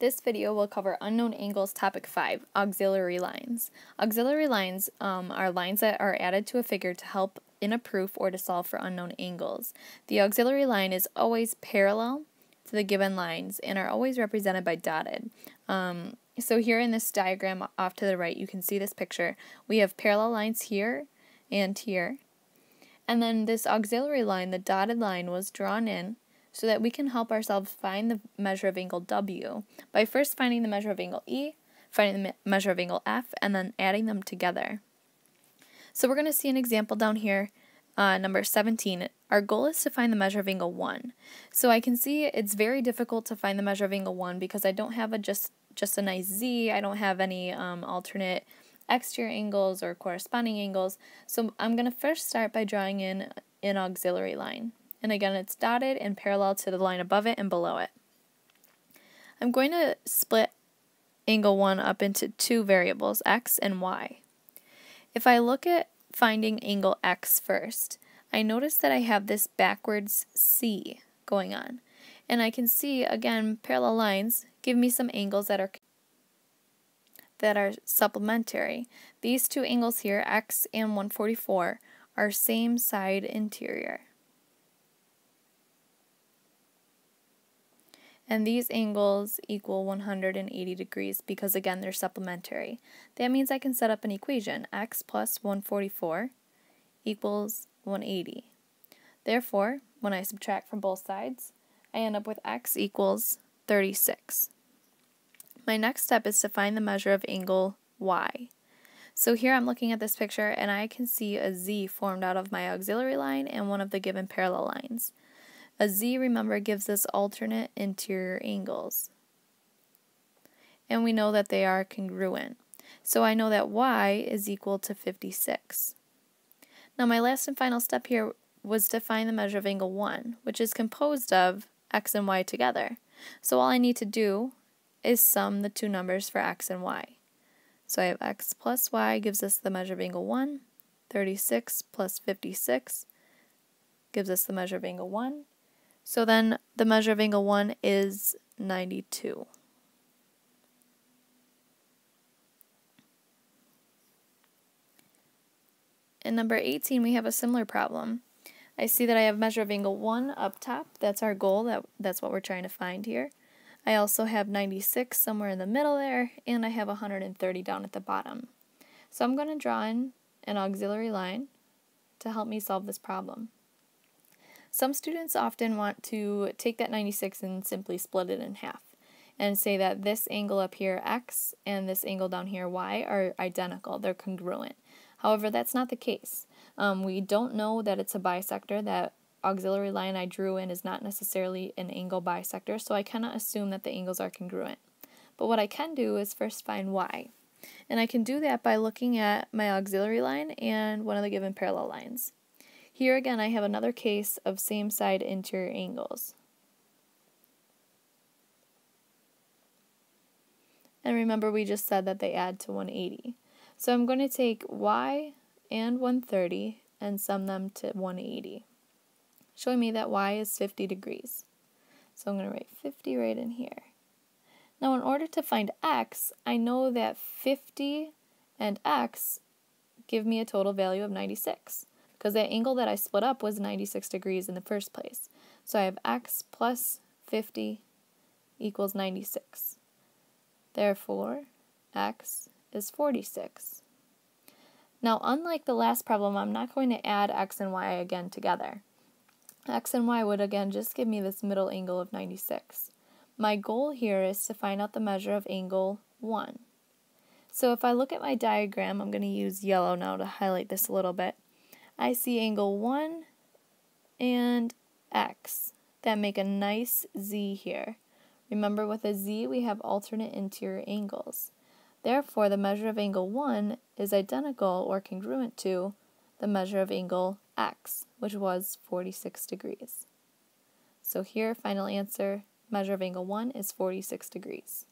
This video will cover unknown angles topic 5, auxiliary lines. Auxiliary lines um, are lines that are added to a figure to help in a proof or to solve for unknown angles. The auxiliary line is always parallel to the given lines and are always represented by dotted. Um, so here in this diagram off to the right, you can see this picture. We have parallel lines here and here. And then this auxiliary line, the dotted line, was drawn in so that we can help ourselves find the measure of angle W by first finding the measure of angle E, finding the measure of angle F, and then adding them together. So we're going to see an example down here, uh, number 17. Our goal is to find the measure of angle 1. So I can see it's very difficult to find the measure of angle 1 because I don't have a just, just a nice Z, I don't have any um, alternate exterior angles or corresponding angles. So I'm going to first start by drawing in an auxiliary line and again it's dotted and parallel to the line above it and below it. I'm going to split angle 1 up into two variables, x and y. If I look at finding angle x first, I notice that I have this backwards c going on. And I can see, again, parallel lines give me some angles that are that are supplementary. These two angles here, x and 144, are same side interior. And these angles equal 180 degrees because again they're supplementary. That means I can set up an equation, x plus 144 equals 180. Therefore, when I subtract from both sides, I end up with x equals 36. My next step is to find the measure of angle y. So here I'm looking at this picture and I can see a z formed out of my auxiliary line and one of the given parallel lines. A z, remember, gives us alternate interior angles. And we know that they are congruent. So I know that y is equal to 56. Now my last and final step here was to find the measure of angle 1, which is composed of x and y together. So all I need to do is sum the two numbers for x and y. So I have x plus y gives us the measure of angle 1, 36 plus 56 gives us the measure of angle 1, so then the measure of angle 1 is 92. In number 18, we have a similar problem. I see that I have measure of angle 1 up top. That's our goal. That, that's what we're trying to find here. I also have 96 somewhere in the middle there, and I have 130 down at the bottom. So I'm going to draw in an auxiliary line to help me solve this problem. Some students often want to take that 96 and simply split it in half and say that this angle up here, x, and this angle down here, y, are identical. They're congruent. However, that's not the case. Um, we don't know that it's a bisector. That auxiliary line I drew in is not necessarily an angle bisector, so I cannot assume that the angles are congruent. But what I can do is first find y. And I can do that by looking at my auxiliary line and one of the given parallel lines. Here again I have another case of same side interior angles. And remember we just said that they add to 180. So I'm going to take y and 130 and sum them to 180, showing me that y is 50 degrees. So I'm going to write 50 right in here. Now in order to find x, I know that 50 and x give me a total value of 96 because the angle that I split up was 96 degrees in the first place. So I have x plus 50 equals 96. Therefore, x is 46. Now, unlike the last problem, I'm not going to add x and y again together. x and y would again just give me this middle angle of 96. My goal here is to find out the measure of angle 1. So if I look at my diagram, I'm going to use yellow now to highlight this a little bit. I see angle 1 and x that make a nice z here. Remember with a z we have alternate interior angles. Therefore the measure of angle 1 is identical or congruent to the measure of angle x, which was 46 degrees. So here, final answer, measure of angle 1 is 46 degrees.